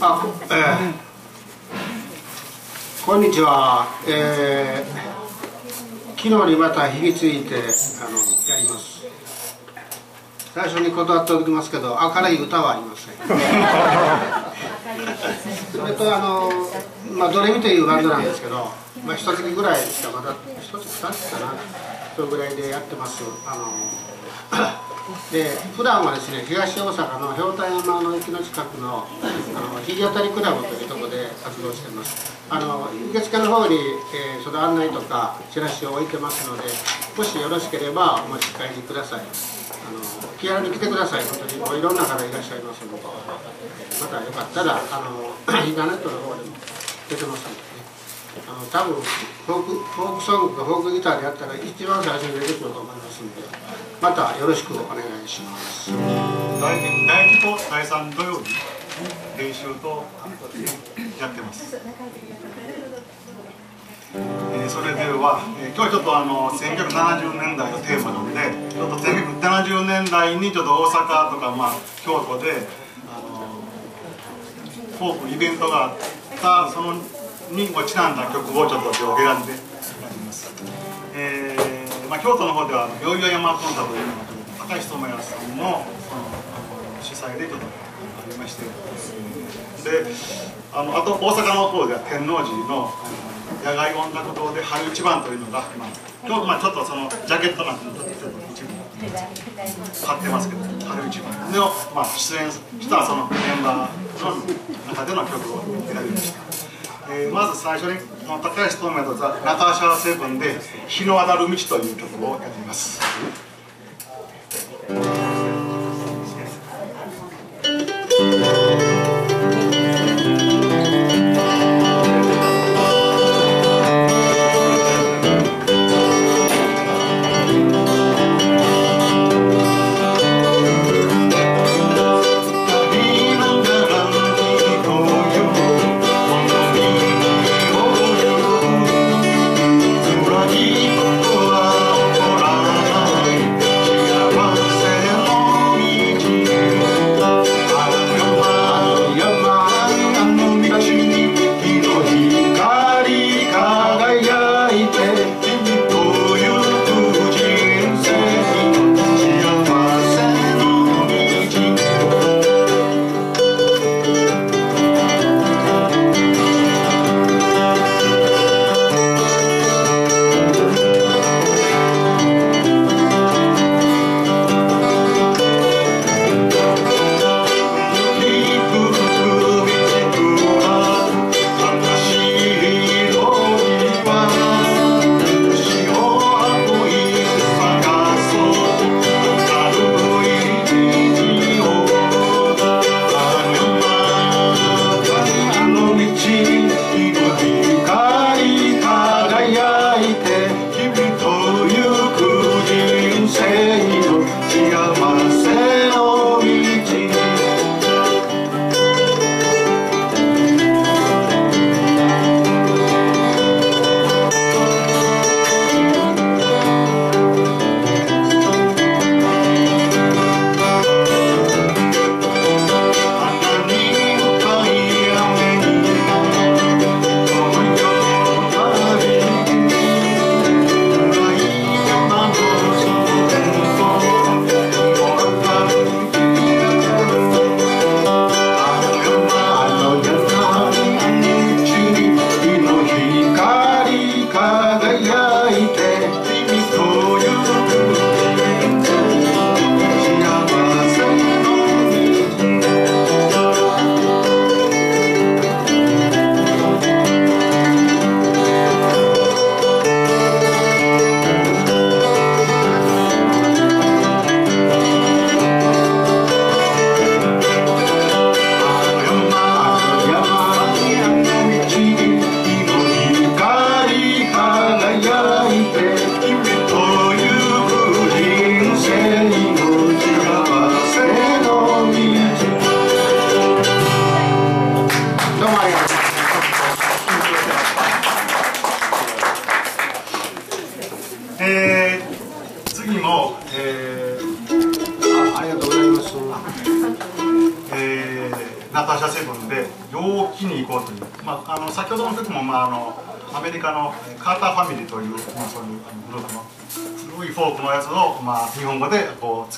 あ、えー、こんにちは、えー、昨日にまた引き継いであのやります。最初に断っておきますけど明るい歌はありません。それとあのまあドレミというバンドなんですけどまあ一月ぐらいしかまだ一つ二つかな。それぐらいでやってます。あの で普段はですね東大阪の氷田山の駅の近くのあの日当たりクラブというところで活動してます。あの受付の方に、えー、その案内とかチラシを置いてますのでもしよろしければお持ち帰りください。あの気軽に来てください。本当にもういろんな方いらっしゃいますのでまたよかったらあのインターネットの方でも出てますので。あの多分フォークフォークソングかフォークギターでやったら一番最初に出てくると思いますのでまたよろしくお願いします。第2と第3土曜日練習とやってます、えー、それでは、えー、今日はちょっとあの1970年代がテーマなのでちょっと1970年代にちょっと大阪とか、まあ、京都であのフォークイベントがあったそのにもちなんだ曲をちょっと今日選んでやります、えーまあ、京都の方では「よいよ山コンサート」というのが高石智也さんの主催でちょっとありましてであのあと大阪の方では天王寺の野外音楽堂で春一番というのが、まあ、今日、まあ、ちょっとそのジャケットなんてちょっと一部買ってますけど春一番の、まあ、出演したそのメンバーの中での曲を選びました。えー、まず最初に高橋智也とザ・ナターシャーセブンで「日の当たる道」という曲をやってみます。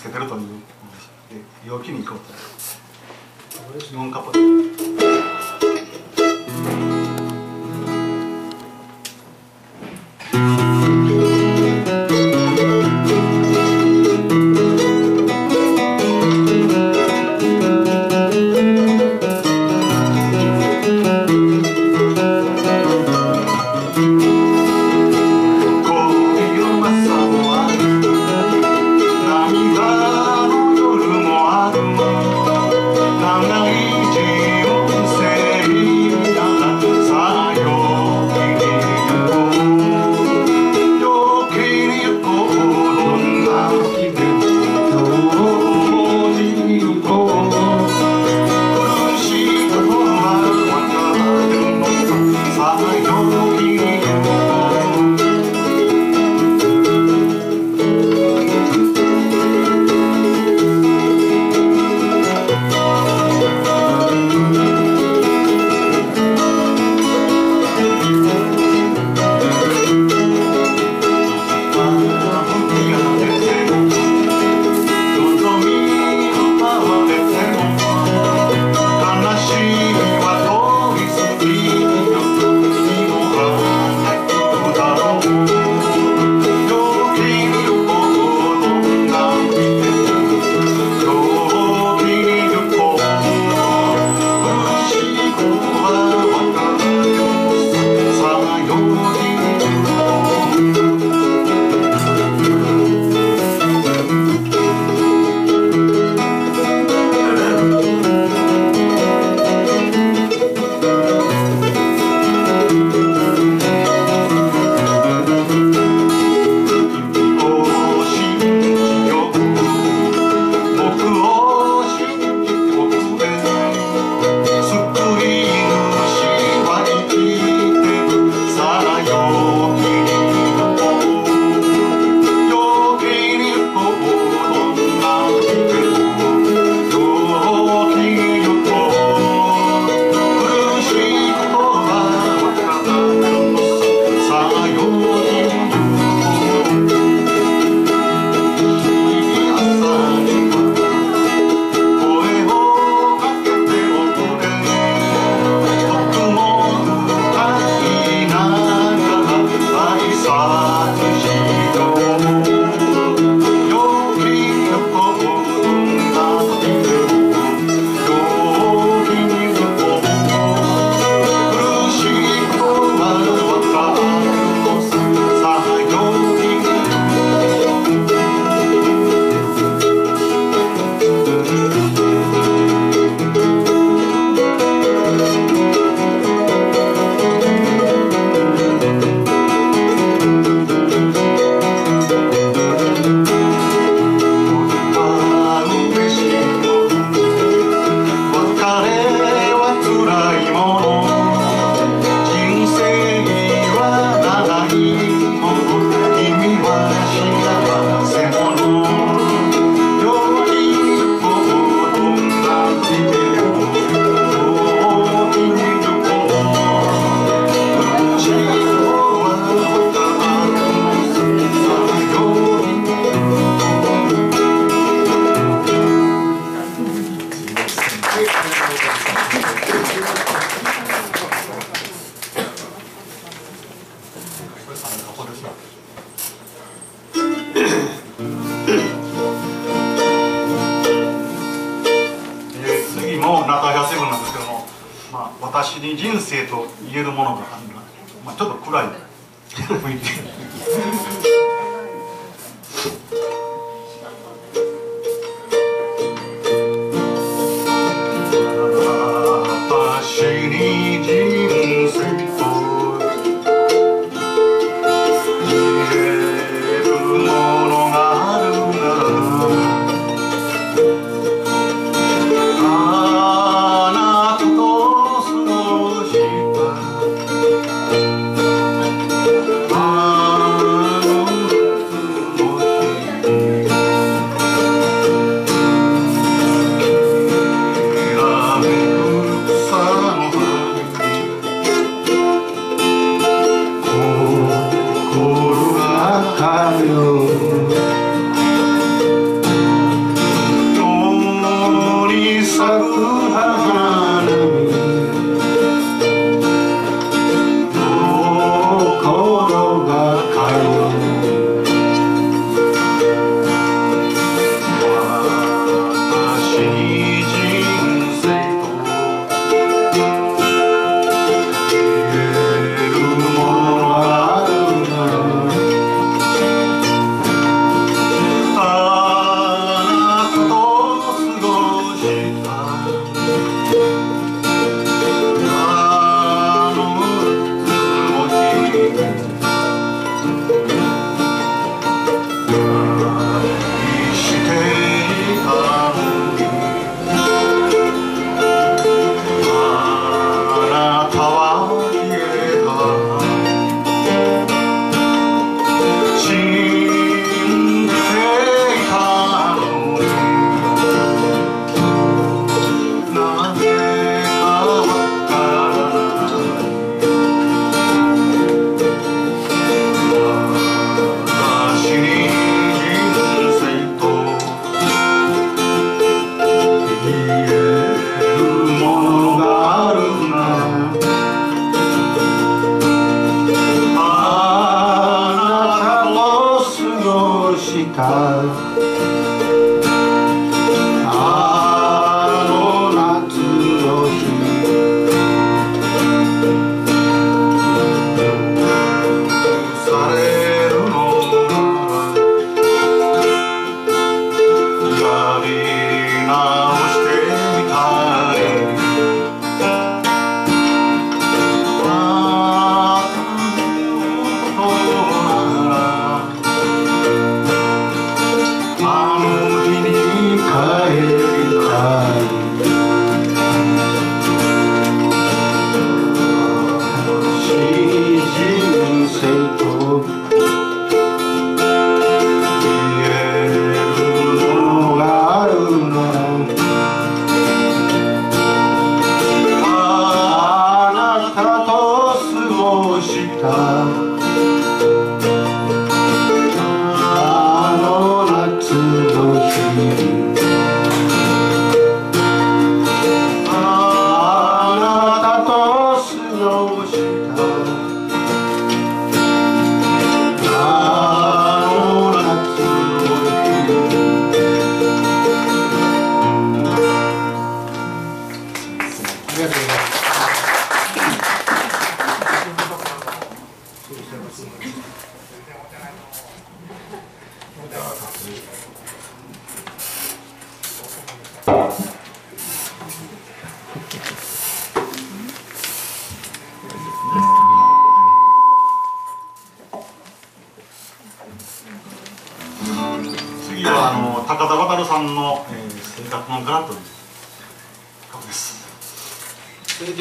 つけてるという。容器に行こう。と。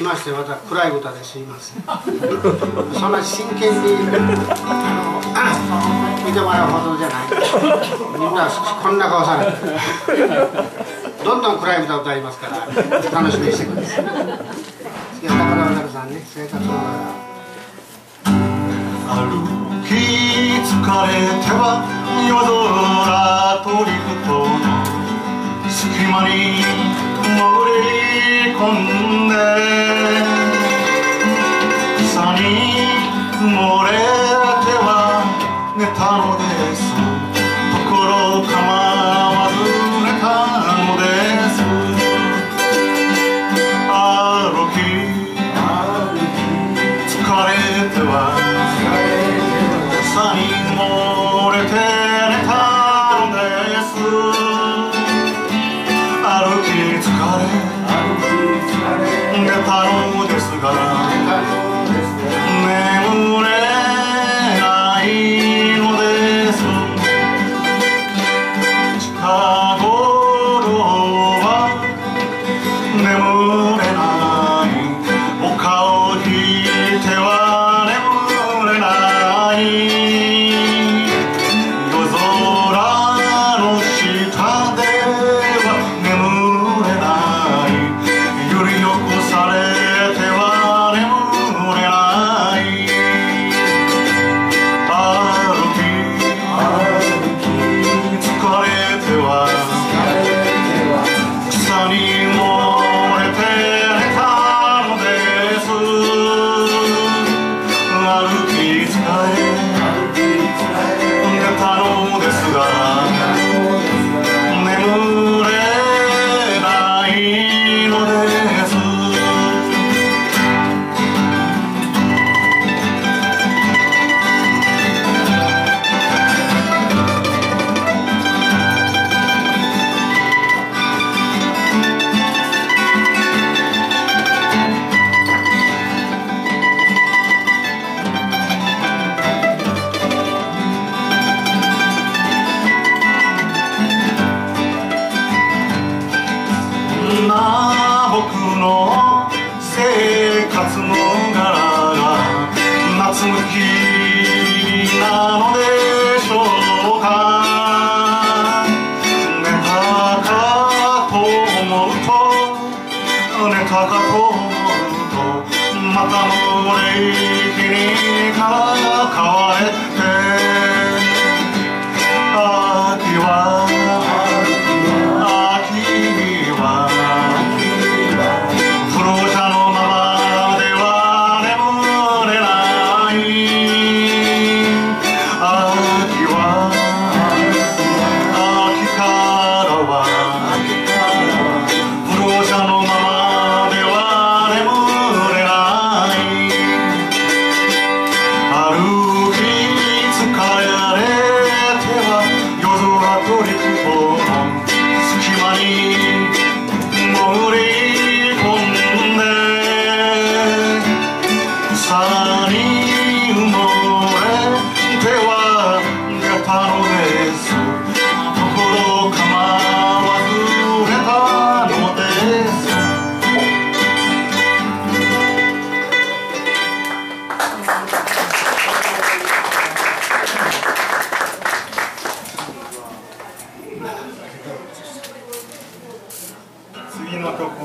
ましてまた暗い歌ですいません。そんな真剣にあの見てもらうほどじゃない。みんなこんな顔されて。どんどん暗い歌歌いますから楽しみにしてください。杉原村さんね生活の歩き疲れては夜空と陸との隙間に潜り込んで mí, morena.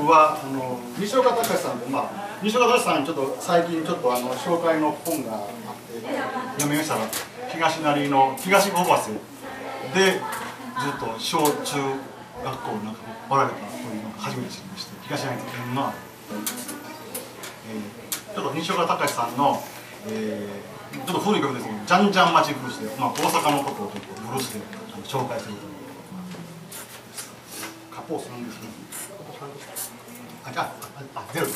はあの西岡隆さんで、まあ、西岡隆さんにちょっと最近ちょっとあの紹介の本があって読みましたら東成の東小橋でずっと小中学校なんかおられたというのが初めて知りまして東成の縁のある、えー、ちょっと西岡隆さんの、えー、ちょっと古い曲ですけど「じゃんじゃん町ブルースで」まあ、大阪のことをちょっとブルースで紹介するという。カポーすなんですね。啊，这样，啊，对了。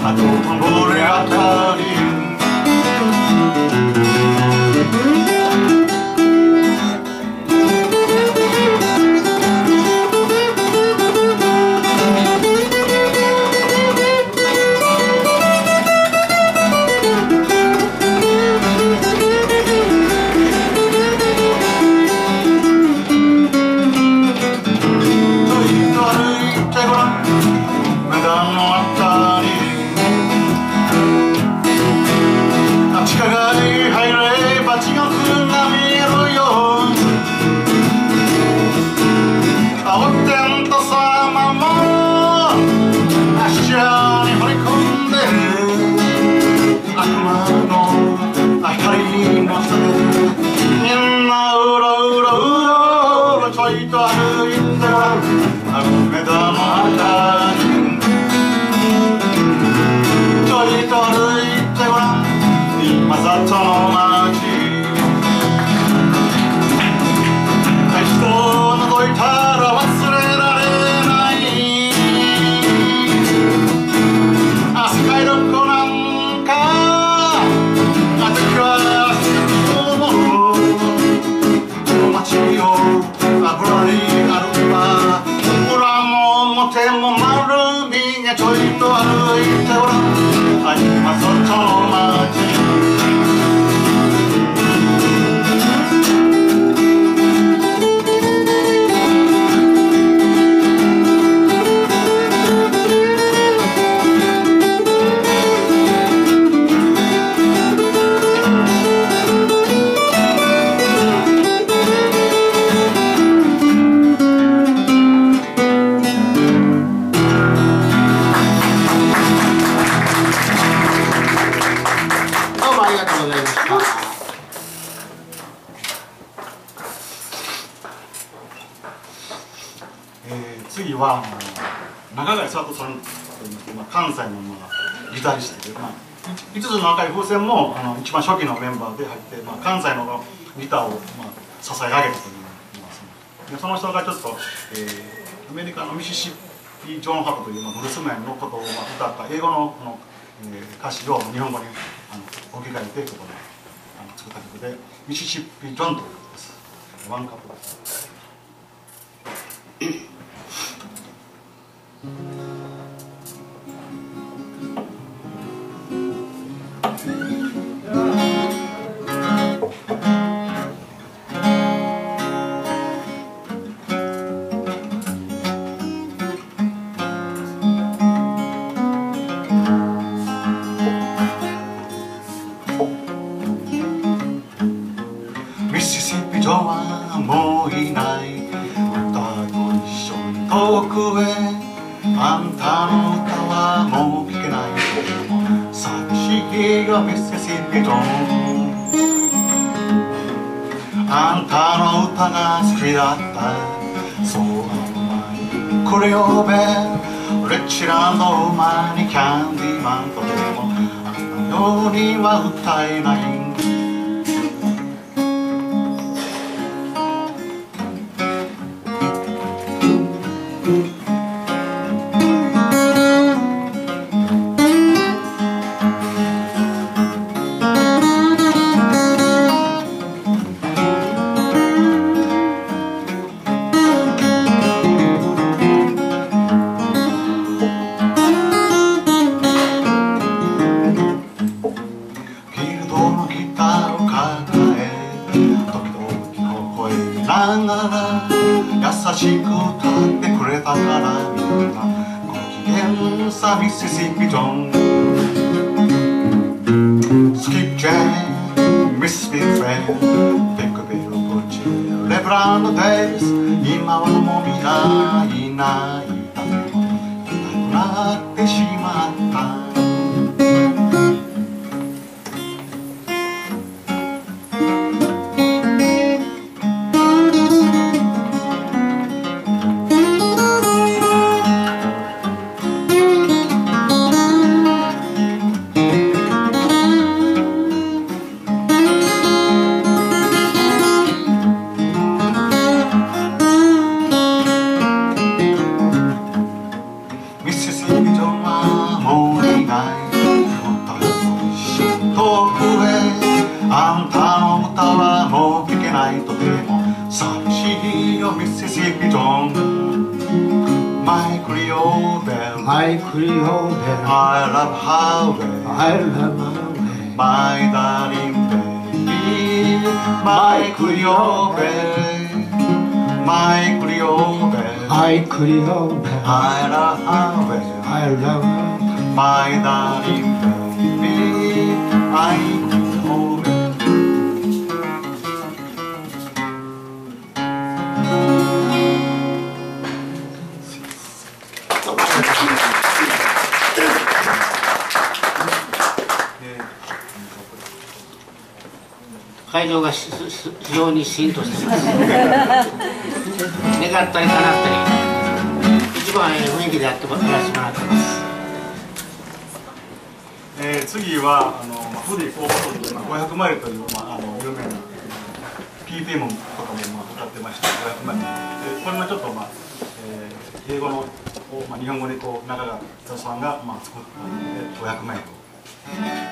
I don't want a tu gloria けど。あ、あ、あ、出る。一番初期のメンバーで入って、まあ、関西のギターを、まあ、支え上げたというでその人がちょっと、えー、アメリカのミシシッピ・ジョン・ハトという、まあ、ブルースメンのことを、まあ、歌った英語のこの、えー、歌詞を日本語にあの置き換えてここであの作った曲で「ミシシッピ・ジョン」という曲ですワンカップですミシシッピ女はもういない。歌と一緒に遠くへ。あんたの歌はもう聞けない寂しいがミセシッピトンあんたの歌が好きだった。そうあの前これをべレッチランド馬にキャンディーマンとでも。あんなようには歌えない。Mississippi Tom. 会場が非常にシーンとしてます。願ったり叶ったり。一番いい雰囲気でやってもらってもらってます。えー、次はあの、まあ、フディ高速で、まあ、500マイルという、まあ、あの有名な PPM とかも、まあ、かかってました500マイルでこれもちょっと、まあえー、英語の、まあ、日本語にこう中川さんが、まあ、作った500マイル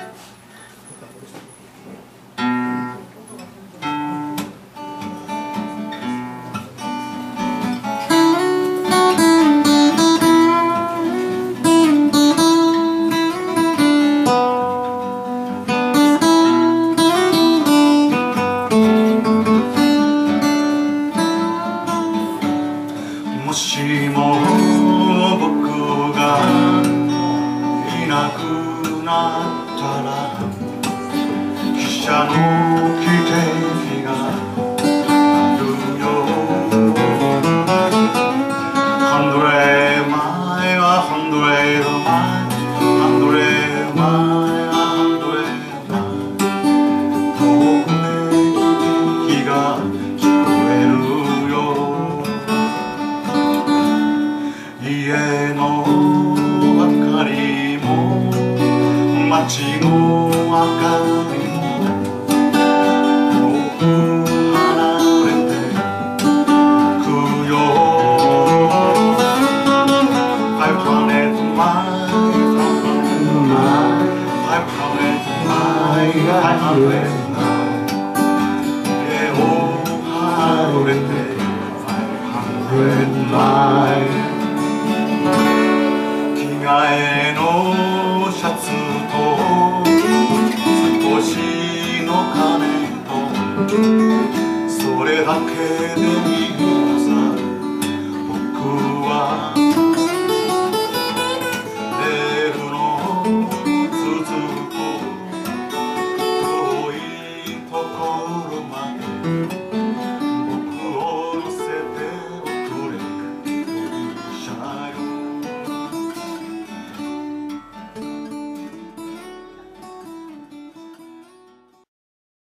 い